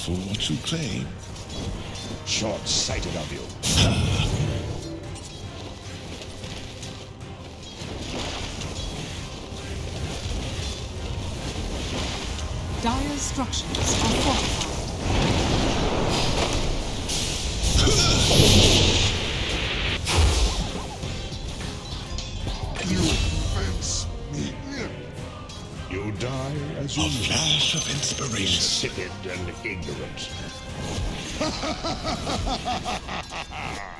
Careful what you claim. Short-sighted of you. Dire's structures are fortified. Inspiration. Insipid and ignorant.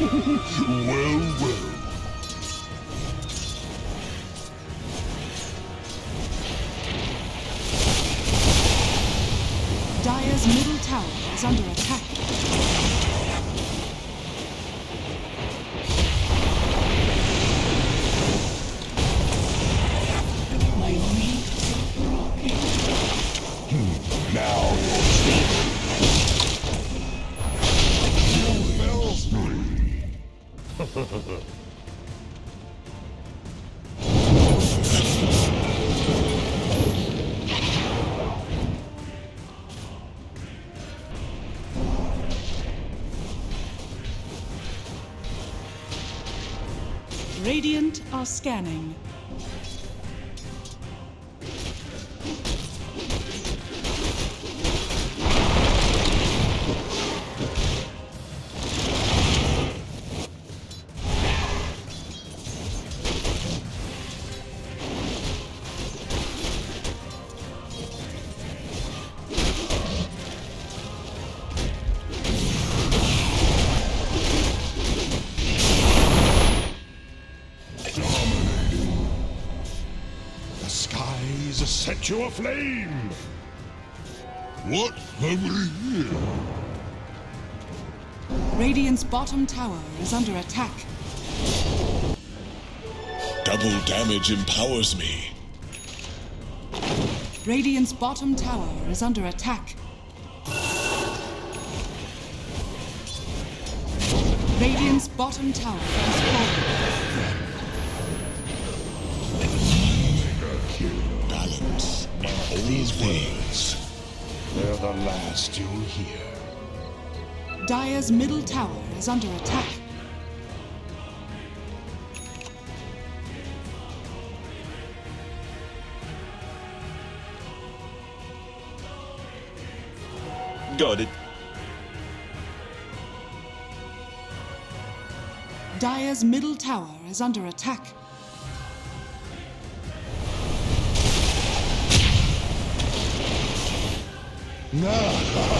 Well. Well. Dire's middle tower is under attack. Scanning. Set you aflame. What have we here? Radiant's bottom tower is under attack. Double damage empowers me. Radiant's bottom tower is under attack. Radiant's bottom tower is falling. These things. They're the last you'll hear. Dire's middle tower is under attack. Got it. Dire's middle tower is under attack. Dire's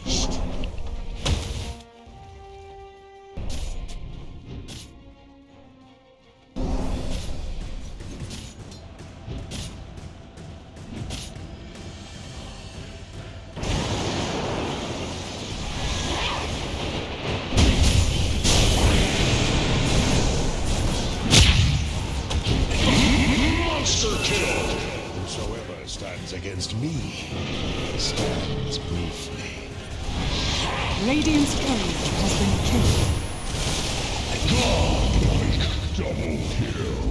Stands against me stands briefly. Radiant's courier has been killed. Double kill.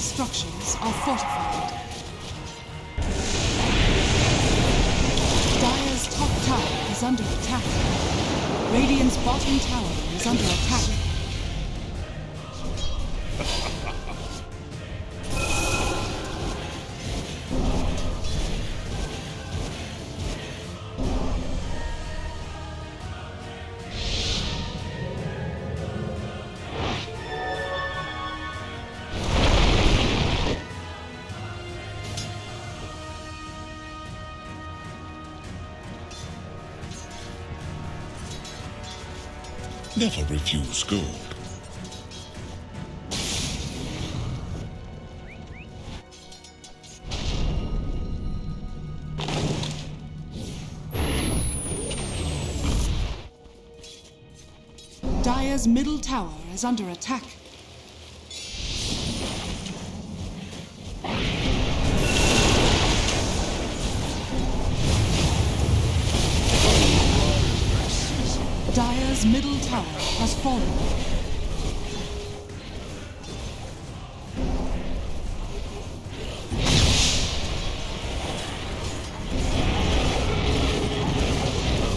Structures are fortified. Dire's top tower is under attack. Radiant's bottom tower is under attack. Never refuse gold. Dire's middle tower is under attack. Dire's middle tower has fallen.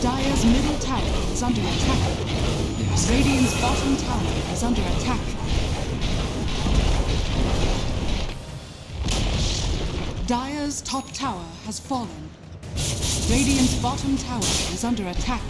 Dire's middle tower is under attack. Radiant's bottom tower is under attack. Dire's top tower has fallen. Radiant's bottom tower is under attack.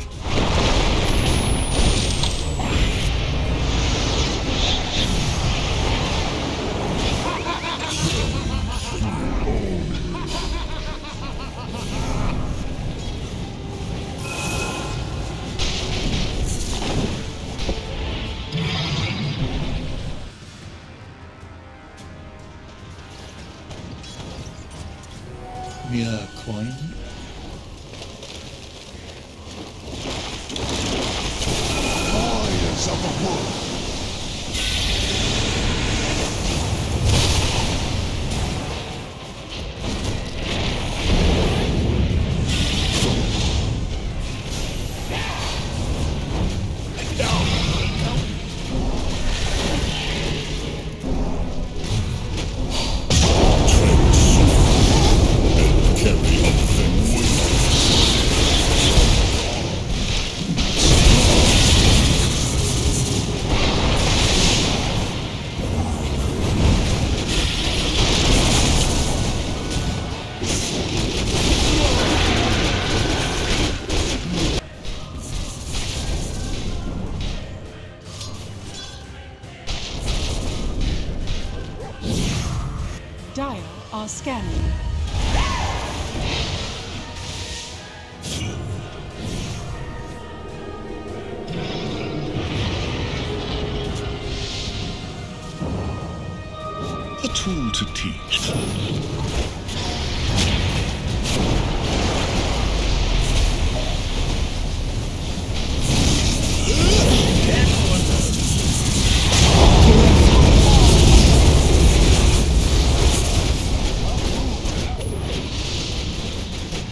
a tool to teach.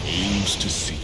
Aims to see.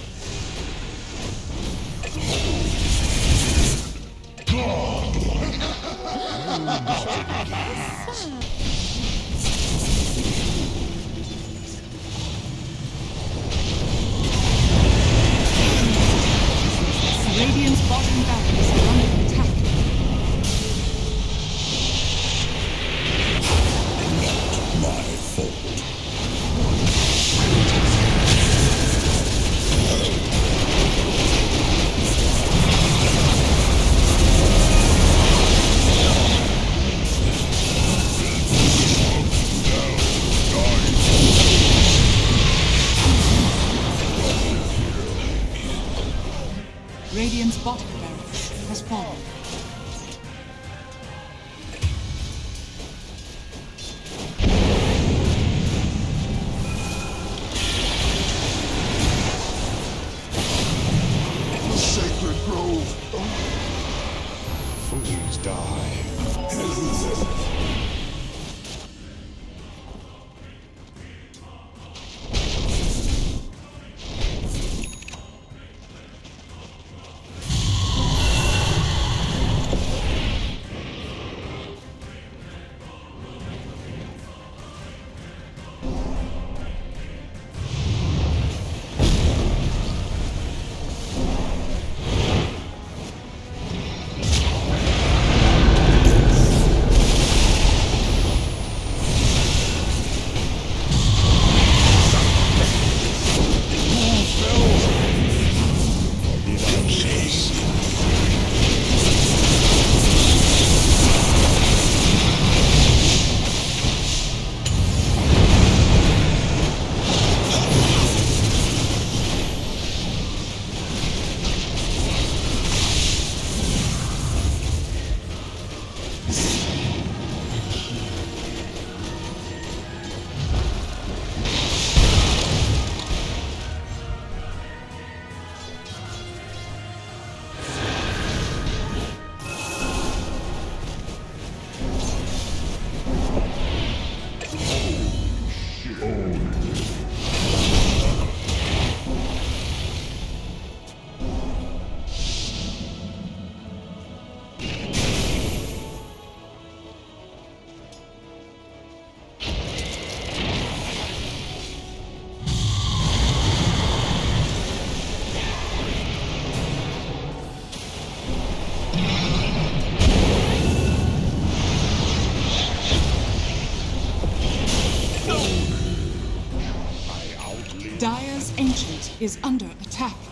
is under attack.